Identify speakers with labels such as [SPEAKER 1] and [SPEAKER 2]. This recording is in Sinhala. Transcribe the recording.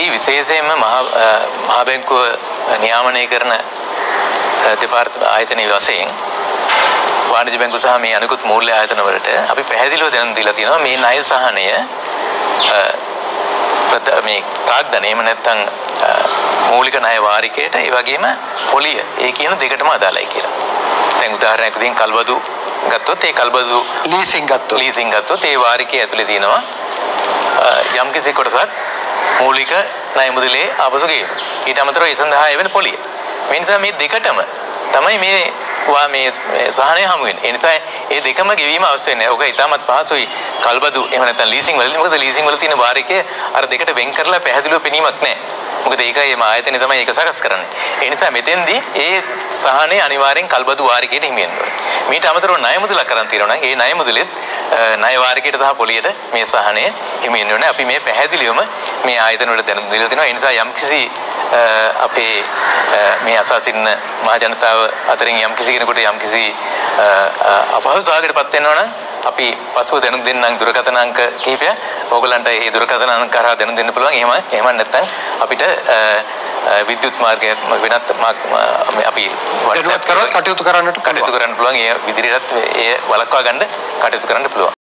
[SPEAKER 1] අපි විශේෂයෙන්ම මහා බැංකුව නියාමනය කරන දෙපාර්තම ආයතනය වශයෙන් වාණිජ බැංකු සහ මේ අනිකුත් මූල්‍ය ආයතන වලට අපි පැහැදිලිව දැනුම් දීලා තියෙනවා මේ ණය සහනය මේ ප්‍රාග්ධන එහෙම නැත්නම් මූලික ණය වාරිකයට ඒ වගේම පොලිය ඒ කියන දෙකටම අදාළයි කියලා. දැන් උදාහරණයක් විදිහින් කල්බදු ගත්තොත් ඒ කල්බදු
[SPEAKER 2] ලීසින් ගත්තොත්
[SPEAKER 1] ලීසින් ගත්තොත් ඒ වාරිකයේ ඇතුලේ තියෙනවා යම්කිසි කොටසක් මූලික ණය මුදලේ ආපසු ගේම. ඊට අමතරව ඒ සඳහා එවෙන පොලිය. මේ නිසා මේ දෙකටම තමයි මේ වා මේ සහනය හමු වෙන්නේ. ඒ නිසා ඒ දෙකම ගෙවීම අවශ්‍ය නැහැ. ඔක ඉතාමත් පහසුයි. කල්බදු එහෙම නැත්නම් ලීසින් වලදී මොකද ලීසින් වල තියෙන වාරිකය අර දෙකට වෙන් කරලා පැහැදිලිව පෙනීමක් නැහැ. මොකද ඒකයි මේ ආයතනය තමයි ඒක සකස් කරන්නේ. ඒ නිසා මෙතෙන්දී ඒ සහනය අනිවාර්යෙන් කල්බදු වාරිකයට හිමි වෙනවා. මීට අමතරව ණය මුදලක් කරන් තියෙනවා නම් ඒ ණය මුදලෙත් ණය වාරිකයට සහ පොලියට මේ සහනය හිමි වෙනවා. අපි මේ පැහැදිලිවම මේ ආයතන වල දැනුම් දීලා තිනවා. ඒ නිසා යම්කිසි අපේ මේ අසසින්න මහ ජනතාව අතරින් යම්කිසි කෙනෙකුට යම්කිසි අපහසුතාවයකට පත් වෙනවා නම් අපි පසුව දැනුම් දෙන්නම් දුරකථන අංක කිහිපයක්. ඕගලන්ට මේ දුරකථන අංක කරා දැනුම් දෙන්න පුළුවන්. එහෙම එහෙම නැත්නම් අපිට විද්‍යුත් මාර්ගයක් වෙනත් අපි
[SPEAKER 2] WhatsApp කරොත් කටයුතු කරන්නට
[SPEAKER 1] කටයුතු කරන්න පුළුවන්. ඒ විදිහටත් ඒ වළක්වා ගන්න කටයුතු කරන්න පුළුවන්.